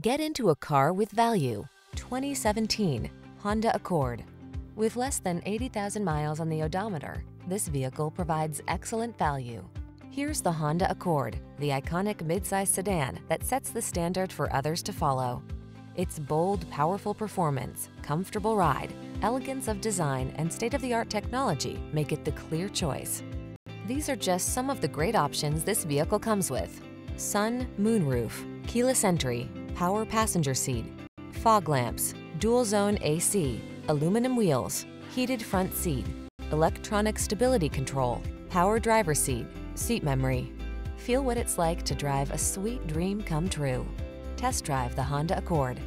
Get into a car with value. 2017 Honda Accord. With less than 80,000 miles on the odometer, this vehicle provides excellent value. Here's the Honda Accord, the iconic midsize sedan that sets the standard for others to follow. Its bold, powerful performance, comfortable ride, elegance of design, and state-of-the-art technology make it the clear choice. These are just some of the great options this vehicle comes with. Sun, moonroof, keyless entry, power passenger seat, fog lamps, dual zone AC, aluminum wheels, heated front seat, electronic stability control, power driver seat, seat memory. Feel what it's like to drive a sweet dream come true. Test drive the Honda Accord.